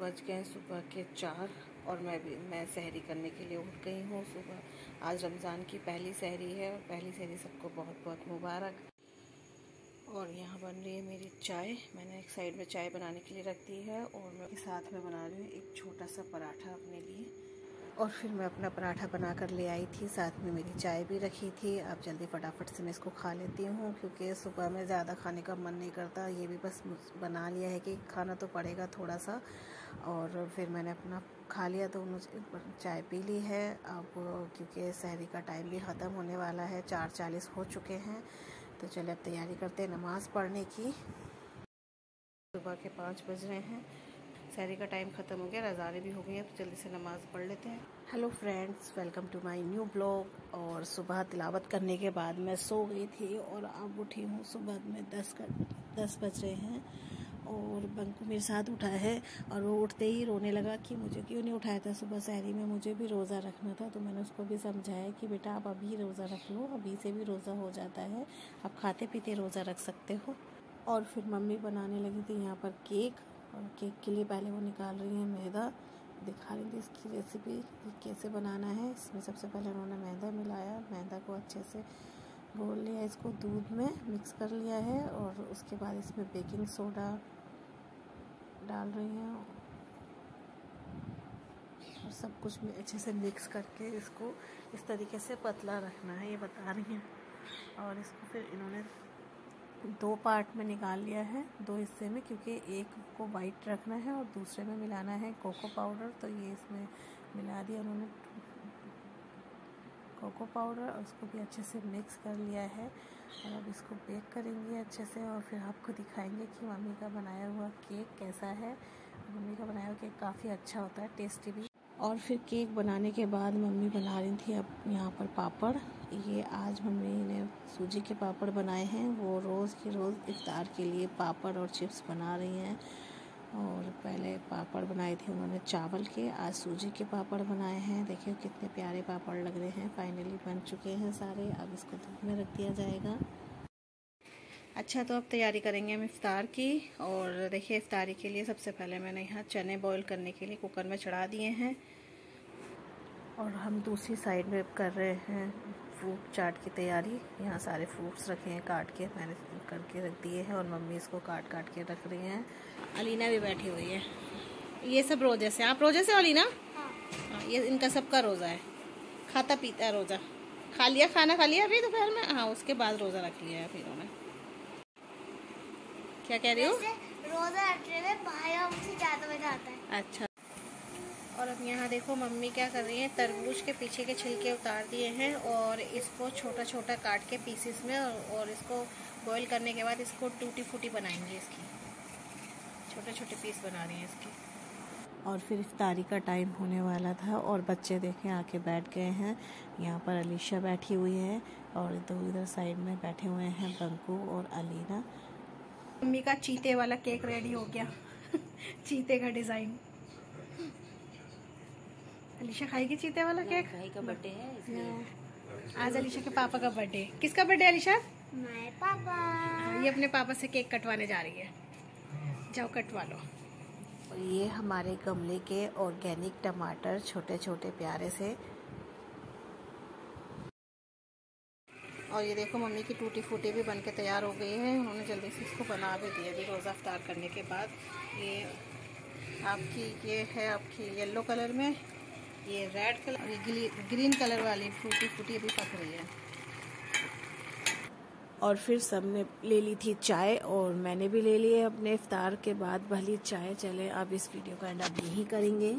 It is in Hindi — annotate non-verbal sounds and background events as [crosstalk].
बज गए सुबह के चार और मैं भी, मैं सहरी करने के लिए उठ गई हूँ सुबह। आज रमज़ान की पहली सहरी है और पहली सहरी सबको बहुत बहुत मुबारक। और यहाँ बन रही है मेरी चाय। मैंने एक साइड में चाय बनाने के लिए रख दी है और मैं साथ में बना रही हूँ एक छोटा सा पराठा अपने लिए। और फिर मैं अपना पराठा बना कर ले आई थी। साथ में मेरी चाय भी रखी थी। अब जल्दी फटाफट से मैं इसको खा लेती हूँ, क्योंकि सुबह में ज़्यादा खाने का मन नहीं करता। ये भी बस बना लिया है कि खाना तो पड़ेगा थोड़ा सा और फिर मैंने अपना खा लिया तो मुझे चाय पी ली है। अब क्योंकि शहरी का टाइम भी ख़त्म होने वाला है, चार चालीस हो चुके हैं। तो चले अब तैयारी करते हैं नमाज़ पढ़ने की। सुबह के पाँच बज रहे हैं। सहरी का टाइम ख़त्म हो गया रज़ारे भी हो गई हैं तो जल्दी से नमाज़ पढ़ लेते हैं। Hello friends welcome to my new blog और सुबह तिलावत करने के बाद मैं सो गई थी और अब उठी हूँ सुबह में दस कर, दस बज रहे हैं। और बंकू मेरे साथ उठा है और वो उठते ही रोने लगा कि मुझे क्यों नहीं उठाया था? सुबह सहरी में मुझे भी रोज़ा रखना था तो मैंने उसको भी समझाया कि बेटा आप अभी रोज़ा रख लो, अभी से भी रोज़ा हो जाता है। आप खाते पीते रोज़ा रख सकते हो। और फिर मम्मी बनाने लगी थी यहाँ पर केक। और केक के लिए पहले वो निकाल रही हैं मैदा। दिखा रही थी इसकी रेसिपी कि कैसे बनाना है। इसमें सबसे पहले उन्होंने मैदा मिलाया। मैदा को अच्छे से घोल लिया। इसको दूध में मिक्स कर लिया है और उसके बाद इसमें बेकिंग सोडा डाल रही हैं। और सब कुछ अच्छे से मिक्स करके इसको इस तरीके से पतला रखना है। ये बता रही हैं। और इसको फिर इन्होंने दो पार्ट में निकाल लिया है, दो हिस्से में, क्योंकि एक को वाइट रखना है और दूसरे में मिलाना है कोको पाउडर तो ये इसमें मिला दिया उन्होंने। कोको पाउडर और उसको भी अच्छे से मिक्स कर लिया है। और अब इसको बेक करेंगे अच्छे से और फिर आपको दिखाएँगे कि मम्मी का बनाया हुआ केक कैसा है। मम्मी का बनाया हुआ केक काफ़ी अच्छा होता है टेस्टी भी। और फिर केक बनाने के बाद मम्मी बना रही थी अब यहाँ पर पापड़। ये आज मम्मी ने सूजी के पापड़ बनाए हैं। वो रोज़ के रोज़ इफ्तार के लिए पापड़ और चिप्स बना रही हैं। और पहले पापड़ बनाए थे उन्होंने चावल के, आज सूजी के पापड़ बनाए हैं। देखिए कितने प्यारे पापड़ लग रहे हैं। फाइनली बन चुके हैं सारे। अब इसको धूप में रख दिया जाएगा। अच्छा तो अब तैयारी करेंगे हम इफ़ार की। और देखिए इफ़ारी के लिए सबसे पहले मैंने यहाँ चने बॉईल करने के लिए कुकर में चढ़ा दिए हैं। और हम दूसरी साइड में कर रहे हैं। फ्रूट चाट की तैयारी। यहाँ सारे फ्रूट्स रखे हैं काट के मैंने करके रख दिए हैं और मम्मी इसको काट काट के रख रही हैं। अलीना भी बैठी हुई है। ये सब रोज़े से आप रोज़े से अलीना? हाँ।, हाँ ये इनका सबका रोज़ा है। खाता पीता है रोज़ा। खा लिया खाना खा लिया अभी दोपहर में? हाँ उसके बाद रोज़ा रख लिया है फिर उन्होंने क्या कह रही हो? रोज़ा रखने में ज़्यादा मज़ा आता है। अच्छा। और अब यहाँ देखो मम्मी क्या कर रही है तरबूज के पीछे के छिलके उतार दिए हैं और इसको छोटा छोटा काट के पीसेस में और, और इसको बॉईल करने के बाद इसको टूटी फूटी बनाएँगे इसकी। छोटे छोटे पीस बना रही हैं इसकी। और फिर इफ्तारी का टाइम होने वाला था और बच्चे देखें आके बैठ गए हैं। यहाँ पर अलीशा बैठी हुई है और दो इधर साइड में बैठे हुए हैं बंकू और अलीना। मम्मी का चीते वाला केक रेडी हो गया। [laughs] चीते का डिज़ाइन अलीशा खाएगी चीते वाला केक भाई का बर्थडे है हाँ। आज अलीशा के पापा का बर्थडे किसका बर्थडे अलीशा? मेरे पापा ये अपने पापा से केक कटवाने जा रही है। जाओ कटवा लो। और ये हमारे गमले के ऑर्गेनिक टमाटर छोटे छोटे प्यारे से। और ये देखो मम्मी की टूटी फूटी भी बन के तैयार हो गई है। उन्होंने जल्दी से इसको बना भी दिया। अभी रोज़ा अफ्तार करने के बाद। ये आपकी ये है आपकी येलो कलर में। ये रेड कलर ग्रीन कलर वाली फूटी फूटी अभी पक रही है। और फिर सबने ले ली थी चाय और मैंने भी ले ली है अपने इफ्तार के बाद भली चाय। चले, अब इस वीडियो का एंड अब यही करेंगे।